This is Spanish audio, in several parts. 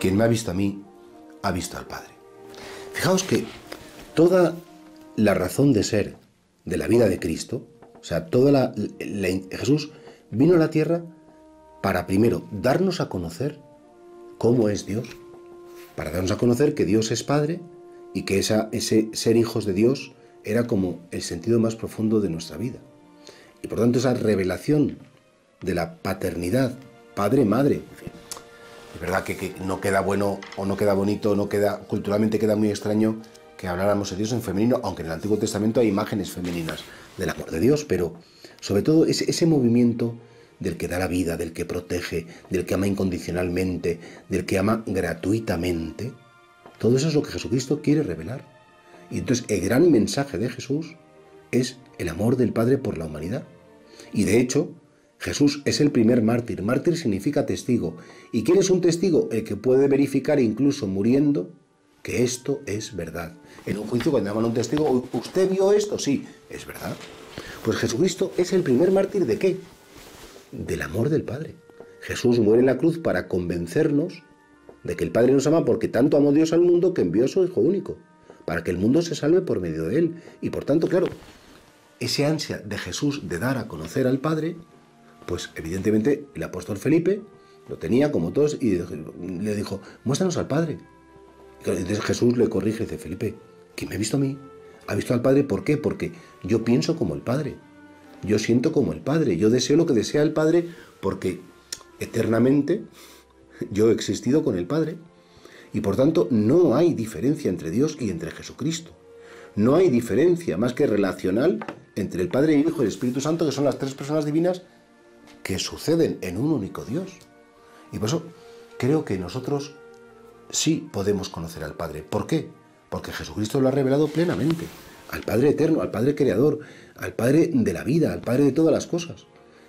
quien me ha visto a mí, ha visto al Padre. Fijaos que toda la razón de ser de la vida de Cristo, o sea, toda Jesús vino a la tierra para primero darnos a conocer cómo es Dios, para darnos a conocer que Dios es Padre y que esa, ese ser hijos de Dios era como el sentido más profundo de nuestra vida. Y por tanto esa revelación de la paternidad, padre, madre, es verdad que, no queda bueno o no queda bonito, no queda, culturalmente queda muy extraño que habláramos de Dios en femenino, aunque en el Antiguo Testamento hay imágenes femeninas del amor de Dios, pero sobre todo ese, ese movimiento del que da la vida, del que protege, del que ama incondicionalmente, del que ama gratuitamente, todo eso es lo que Jesucristo quiere revelar. Y entonces el gran mensaje de Jesús es el amor del Padre por la humanidad. Y de hecho, Jesús es el primer mártir. Mártir significa testigo. ¿Y quién es un testigo? El que puede verificar incluso muriendo que esto es verdad. En un juicio cuando llaman a un testigo, ¿usted vio esto? Sí, es verdad. Pues Jesucristo es el primer mártir de qué? Del amor del Padre. Jesús muere en la cruz para convencernos de que el Padre nos ama porque tanto amó Dios al mundo que envió a su Hijo único, para que el mundo se salve por medio de él. Y por tanto, claro, ese ansia de Jesús de dar a conocer al Padre pues evidentemente el apóstol Felipe lo tenía como todos y le dijo, muéstranos al Padre. Entonces Jesús le corrige y dice, Felipe, ¿quién me ha visto a mí? ¿Ha visto al Padre? ¿Por qué? Porque yo pienso como el Padre. Yo siento como el Padre. Yo deseo lo que desea el Padre porque eternamente yo he existido con el Padre. Y por tanto no hay diferencia entre Dios y entre Jesucristo. No hay diferencia más que relacional entre el Padre y el Hijo y el Espíritu Santo, que son las tres personas divinas que suceden en un único Dios. Y por eso creo que nosotros sí podemos conocer al Padre. ¿Por qué? Porque Jesucristo lo ha revelado plenamente. Al Padre eterno, al Padre creador, al Padre de la vida, al Padre de todas las cosas.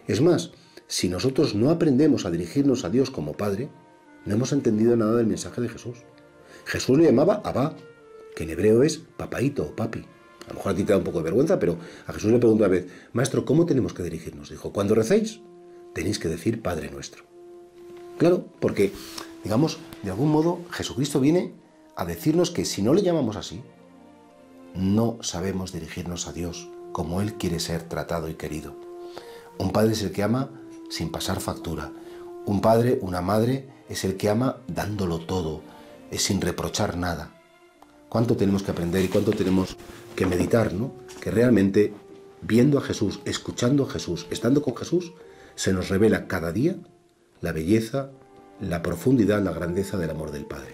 Es más, si nosotros no aprendemos a dirigirnos a Dios como Padre, no hemos entendido nada del mensaje de Jesús. Jesús le llamaba Abba, que en hebreo es papaito o papi. A lo mejor a ti te da un poco de vergüenza, pero a Jesús le preguntó una vez, Maestro, ¿cómo tenemos que dirigirnos? Dijo, cuando recéis, tenéis que decir Padre nuestro. Claro, porque, digamos, de algún modo Jesucristo viene a decirnos que si no le llamamos así, no sabemos dirigirnos a Dios como Él quiere ser tratado y querido. Un padre es el que ama sin pasar factura. Un padre, una madre, es el que ama dándolo todo, es sin reprochar nada. ¿Cuánto tenemos que aprender y cuánto tenemos que meditar, no? Que realmente, viendo a Jesús, escuchando a Jesús, estando con Jesús, se nos revela cada día la belleza, la profundidad, la grandeza del amor del Padre.